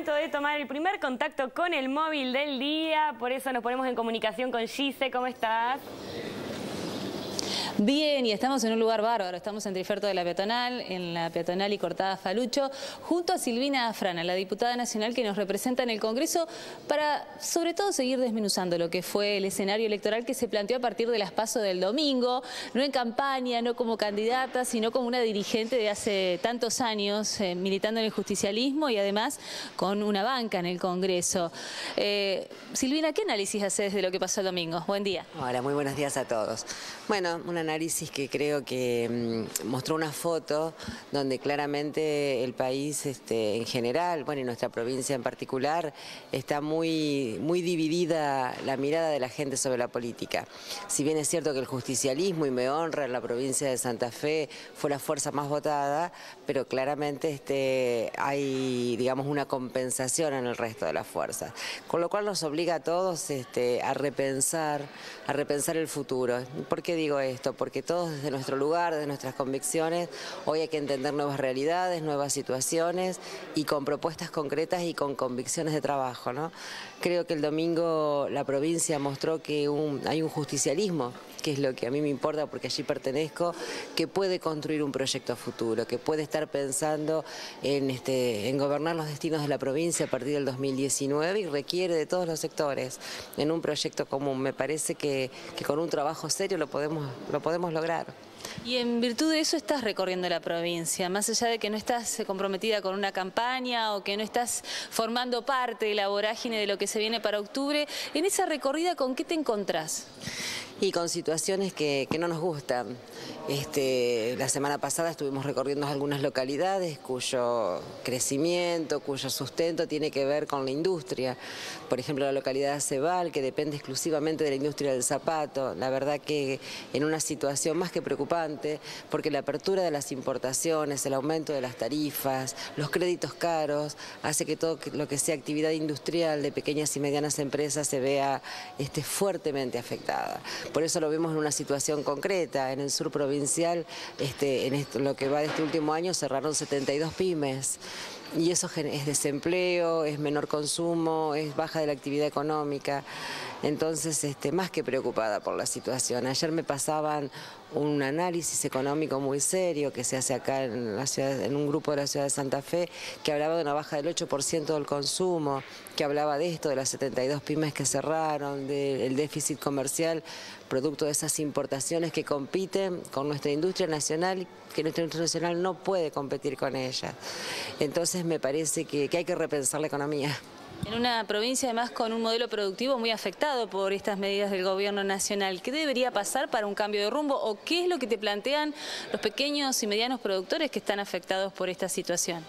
momento de tomar el primer contacto con el móvil del día, por eso nos ponemos en comunicación con Gise. ¿Cómo estás? Bien, y estamos en un lugar bárbaro, estamos en Triferto de la Peatonal, en la Peatonal y Cortada Falucho, junto a Silvina Afrana, la diputada nacional que nos representa en el Congreso, para sobre todo seguir desmenuzando lo que fue el escenario electoral que se planteó a partir de las del domingo, no en campaña, no como candidata, sino como una dirigente de hace tantos años, eh, militando en el justicialismo y además con una banca en el Congreso. Eh, Silvina, ¿qué análisis haces de lo que pasó el domingo? Buen día. Hola, muy buenos días a todos. Bueno, una análisis que creo que mm, mostró una foto donde claramente el país este, en general, bueno, y nuestra provincia en particular, está muy, muy dividida la mirada de la gente sobre la política. Si bien es cierto que el justicialismo, y me honra en la provincia de Santa Fe, fue la fuerza más votada, pero claramente este, hay, digamos, una compensación en el resto de las fuerzas. Con lo cual nos obliga a todos este, a repensar, a repensar el futuro. ¿Por qué digo esto? Porque todos desde nuestro lugar, desde nuestras convicciones, hoy hay que entender nuevas realidades, nuevas situaciones y con propuestas concretas y con convicciones de trabajo. Creo que el domingo la provincia mostró que hay un justicialismo que es lo que a mí me importa porque allí pertenezco, que puede construir un proyecto futuro, que puede estar pensando en, este, gobernar los destinos de la provincia a partir del 2019 y requiere de todos los sectores en un proyecto común. Me parece que, con un trabajo serio lo podemos, podemos lograr. Y en virtud de eso estás recorriendo la provincia, más allá de que no estás comprometida con una campaña o que no estás formando parte de la vorágine de lo que se viene para octubre, en esa recorrida, ¿con qué te encontrás? y con situaciones que, no nos gustan. Este, la semana pasada estuvimos recorriendo algunas localidades cuyo crecimiento, cuyo sustento tiene que ver con la industria. Por ejemplo, la localidad de Cebal, que depende exclusivamente de la industria del zapato. La verdad que en una situación más que preocupante, porque la apertura de las importaciones, el aumento de las tarifas, los créditos caros, hace que todo lo que sea actividad industrial de pequeñas y medianas empresas se vea este, fuertemente afectada. Por eso lo vemos en una situación concreta. En el sur provincial, este, en lo que va de este último año, cerraron 72 pymes y eso es desempleo, es menor consumo, es baja de la actividad económica. Entonces, este, más que preocupada por la situación. Ayer me pasaban un análisis económico muy serio que se hace acá en, la ciudad, en un grupo de la ciudad de Santa Fe, que hablaba de una baja del 8% del consumo, que hablaba de esto, de las 72 pymes que cerraron, del déficit comercial producto de esas importaciones que compiten con nuestra industria nacional, que nuestra industria nacional no puede competir con ella. Entonces me parece que hay que repensar la economía. En una provincia además con un modelo productivo muy afectado por estas medidas del gobierno nacional, ¿qué debería pasar para un cambio de rumbo o qué es lo que te plantean los pequeños y medianos productores que están afectados por esta situación?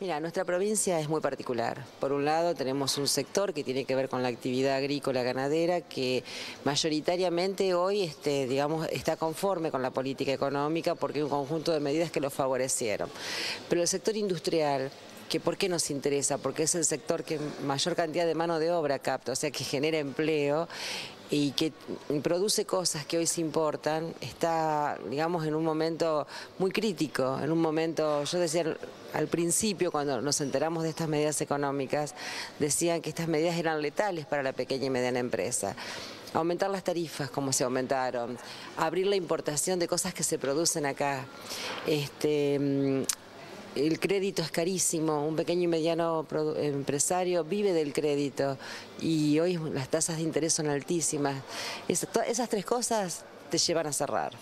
Mira, nuestra provincia es muy particular. Por un lado tenemos un sector que tiene que ver con la actividad agrícola ganadera que mayoritariamente hoy este, digamos, está conforme con la política económica porque hay un conjunto de medidas que lo favorecieron. Pero el sector industrial que por qué nos interesa, porque es el sector que mayor cantidad de mano de obra capta, o sea que genera empleo y que produce cosas que hoy se importan, está, digamos, en un momento muy crítico, en un momento, yo decía al principio, cuando nos enteramos de estas medidas económicas, decían que estas medidas eran letales para la pequeña y mediana empresa. Aumentar las tarifas como se aumentaron, abrir la importación de cosas que se producen acá, este, el crédito es carísimo, un pequeño y mediano empresario vive del crédito y hoy las tasas de interés son altísimas. esas tres cosas te llevan a cerrar.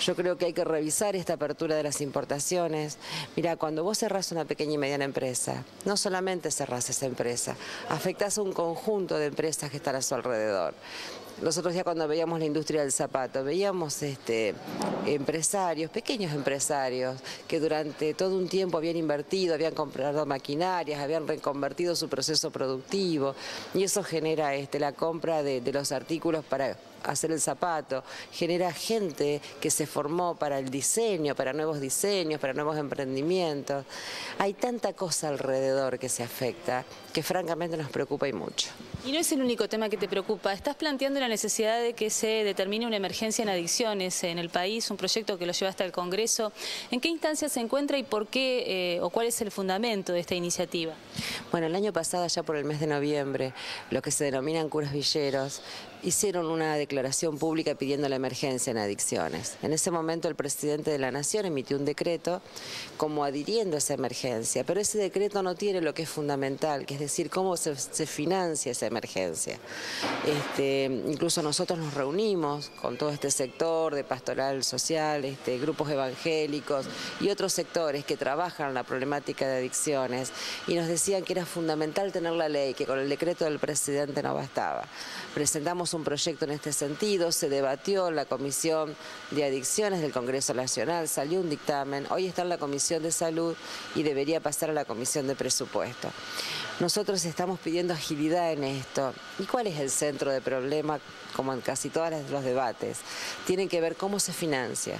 Yo creo que hay que revisar esta apertura de las importaciones. Mira, cuando vos cerrás una pequeña y mediana empresa, no solamente cerrás esa empresa, afectás a un conjunto de empresas que están a su alrededor. Los otros días cuando veíamos la industria del zapato, veíamos este, empresarios, pequeños empresarios, que durante todo un tiempo habían invertido, habían comprado maquinarias, habían reconvertido su proceso productivo y eso genera este, la compra de, de los artículos para hacer el zapato, genera gente que se formó para el diseño, para nuevos diseños, para nuevos emprendimientos. Hay tanta cosa alrededor que se afecta que francamente nos preocupa y mucho. Y no es el único tema que te preocupa. Estás planteando la necesidad de que se determine una emergencia en adicciones en el país, un proyecto que lo lleva hasta el Congreso. ¿En qué instancia se encuentra y por qué eh, o cuál es el fundamento de esta iniciativa? Bueno, el año pasado, ya por el mes de noviembre, lo que se denominan curas villeros hicieron una declaración pública pidiendo la emergencia en adicciones. En ese momento el presidente de la Nación emitió un decreto como adhiriendo a esa emergencia, pero ese decreto no tiene lo que es fundamental, que es decir, cómo se, financia esa emergencia. Este, incluso nosotros nos reunimos con todo este sector de pastoral social, este, grupos evangélicos y otros sectores que trabajan la problemática de adicciones y nos decían que era fundamental tener la ley, que con el decreto del presidente no bastaba. Presentamos un proyecto en este sentido, se debatió en la Comisión de Adicciones del Congreso Nacional, salió un dictamen, hoy está en la Comisión de Salud y debería pasar a la Comisión de Presupuesto. Nosotros estamos pidiendo agilidad en esto. ¿Y cuál es el centro de problema? Como en casi todos los debates, tienen que ver cómo se financia.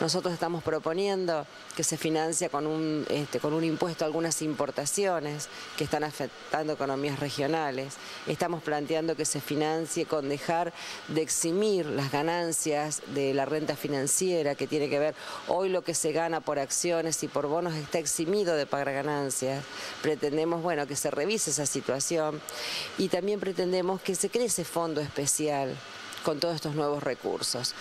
Nosotros estamos proponiendo que se financia con un, este, con un impuesto a algunas importaciones que están afectando economías regionales. Estamos planteando que se financie con dejar de eximir las ganancias de la renta financiera que tiene que ver hoy lo que se gana por acciones y por bonos está eximido de pagar ganancias. Pretendemos, bueno, que se revise esa situación y también pretendemos que se cree ese fondo especial con todos estos nuevos recursos.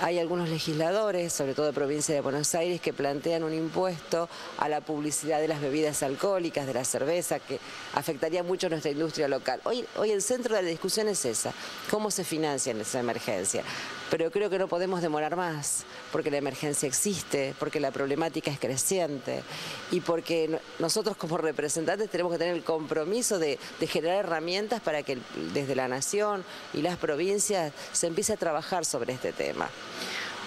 Hay algunos legisladores, sobre todo de provincia de Buenos Aires, que plantean un impuesto a la publicidad de las bebidas alcohólicas, de la cerveza, que afectaría mucho a nuestra industria local. Hoy, hoy el centro de la discusión es esa, cómo se financia en esa emergencia. Pero creo que no podemos demorar más, porque la emergencia existe, porque la problemática es creciente y porque nosotros como representantes tenemos que tener el compromiso de, de generar herramientas para que desde la nación y las provincias se empiece a trabajar sobre este tema.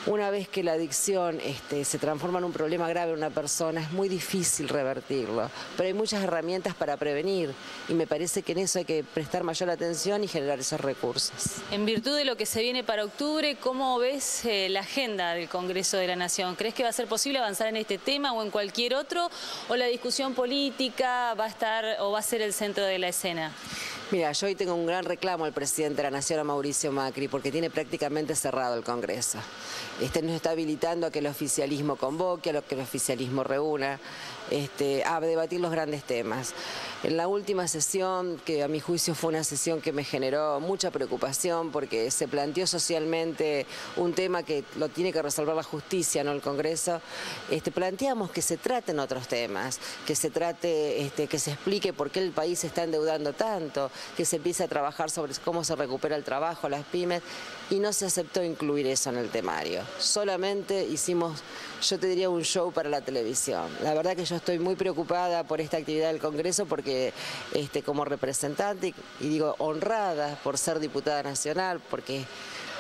Una vez que la adicción este, se transforma en un problema grave en una persona, es muy difícil revertirlo, pero hay muchas herramientas para prevenir y me parece que en eso hay que prestar mayor atención y generar esos recursos. En virtud de lo que se viene para octubre, ¿cómo ves eh, la agenda del Congreso de la Nación? ¿Crees que va a ser posible avanzar en este tema o en cualquier otro? ¿O la discusión política va a estar o va a ser el centro de la escena? Mira, yo hoy tengo un gran reclamo al presidente de la Nación, a Mauricio Macri, porque tiene prácticamente cerrado el Congreso. Este nos está habilitando a que el oficialismo convoque, a que el oficialismo reúna, este, a debatir los grandes temas. En la última sesión, que a mi juicio fue una sesión que me generó mucha preocupación porque se planteó socialmente un tema que lo tiene que resolver la justicia, no el Congreso, este, planteamos que se traten otros temas, que se trate, este, que se explique por qué el país se está endeudando tanto, que se empiece a trabajar sobre cómo se recupera el trabajo, las pymes, y no se aceptó incluir eso en el temario. Solamente hicimos, yo te diría, un show para la televisión. La verdad que yo estoy muy preocupada por esta actividad del Congreso porque este, como representante, y digo honrada por ser diputada nacional, porque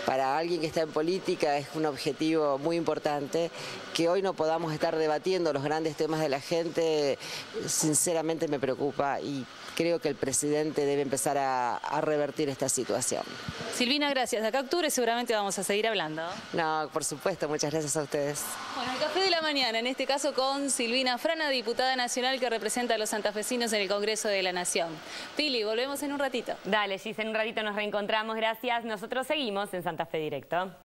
para alguien que está en política es un objetivo muy importante. Que hoy no podamos estar debatiendo los grandes temas de la gente, sinceramente me preocupa y creo que el presidente debe empezar a, revertir esta situación. Silvina, gracias. Acá octubre seguramente vamos a seguir hablando. No, por supuesto, muchas gracias a ustedes. Bueno, el café de la mañana, en este caso con Silvina Frana, diputada nacional que representa a los santafesinos en el Congreso de la Nación. Pili, volvemos en un ratito. Dale, Gis, en un ratito nos reencontramos. Gracias. Nosotros seguimos en Santa Fe Directo.